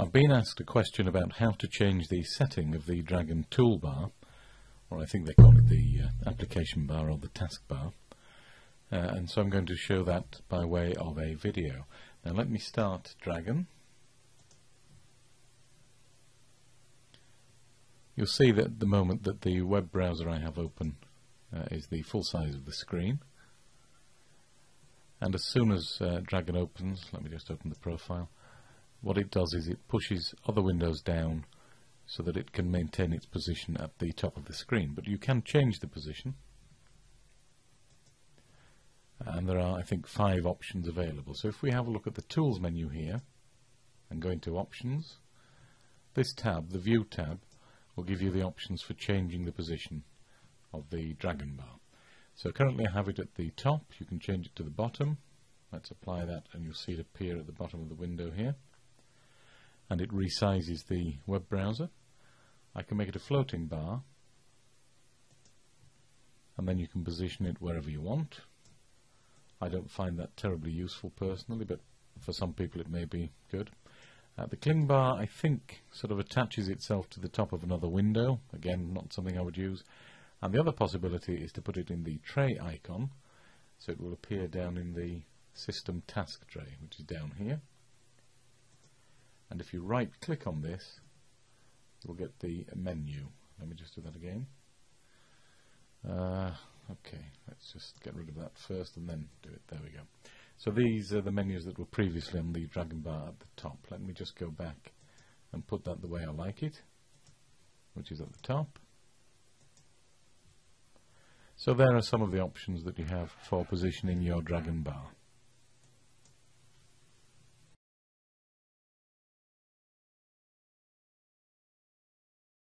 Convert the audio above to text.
I've been asked a question about how to change the setting of the Dragon toolbar, or I think they call it the uh, application bar or the taskbar, uh, and so I'm going to show that by way of a video. Now let me start Dragon. You'll see that at the moment that the web browser I have open uh, is the full size of the screen and as soon as uh, Dragon opens, let me just open the profile, what it does is it pushes other windows down so that it can maintain its position at the top of the screen. But you can change the position and there are I think five options available. So if we have a look at the tools menu here and go into options, this tab, the view tab, will give you the options for changing the position of the Dragon bar. So currently I have it at the top, you can change it to the bottom. Let's apply that and you'll see it appear at the bottom of the window here. And it resizes the web browser. I can make it a floating bar and then you can position it wherever you want. I don't find that terribly useful personally, but for some people it may be good. Uh, the cling bar, I think, sort of attaches itself to the top of another window. Again, not something I would use. And the other possibility is to put it in the tray icon, so it will appear down in the system task tray, which is down here. And if you right click on this, you'll get the menu. Let me just do that again. Uh, okay, let's just get rid of that first and then do it. There we go. So these are the menus that were previously on the Dragon bar at the top. Let me just go back and put that the way I like it, which is at the top. So there are some of the options that you have for positioning your Dragon bar.